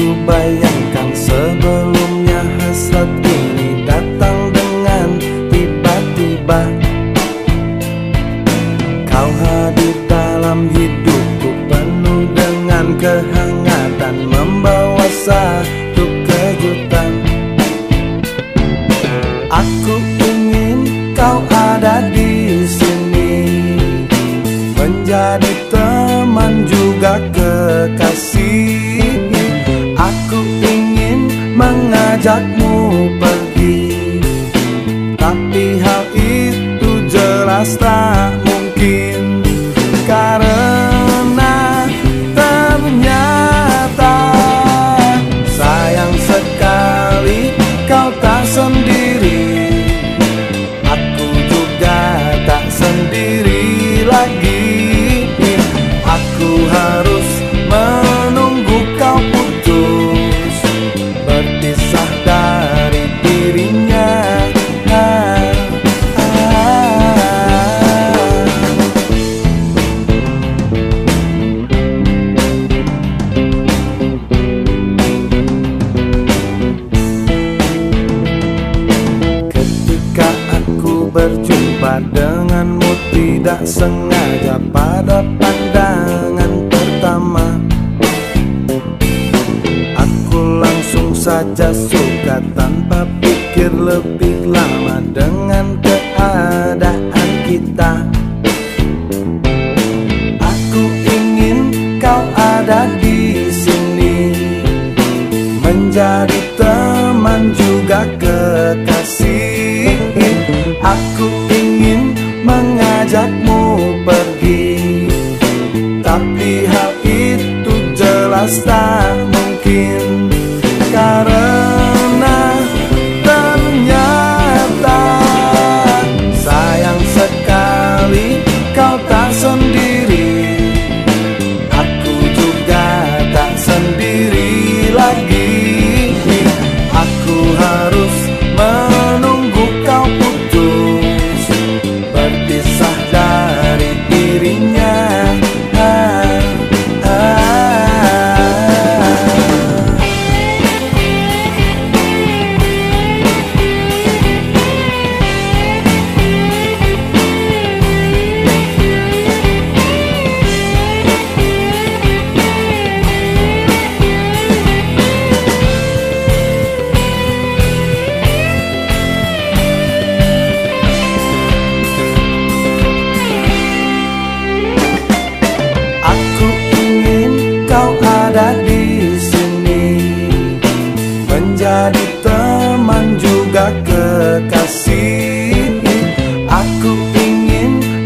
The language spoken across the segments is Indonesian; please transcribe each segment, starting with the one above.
ku bayangkan sebelumnya hasrat ini datang dengan tiba-tiba. Kau hadir dalam hidupku penuh dengan kehangatan membawa sahur got berjumpa denganmu tidak sengaja pada pandangan pertama. Aku langsung saja suka tanpa pikir lebih lama dengan keadaan kita. Aku ingin kau ada di sini Menjadi teman juga kekasih. pihak itu jelas tak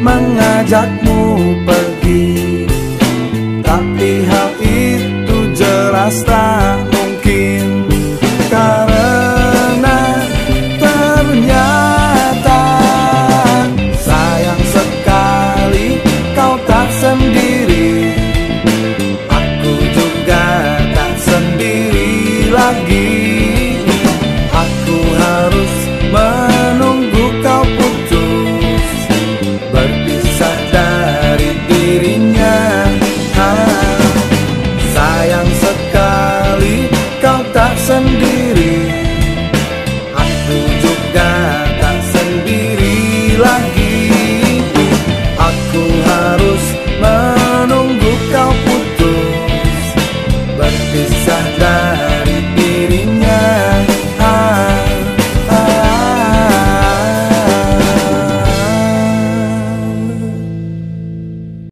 mengajakmu pergi. Tapi hal itu jelas tak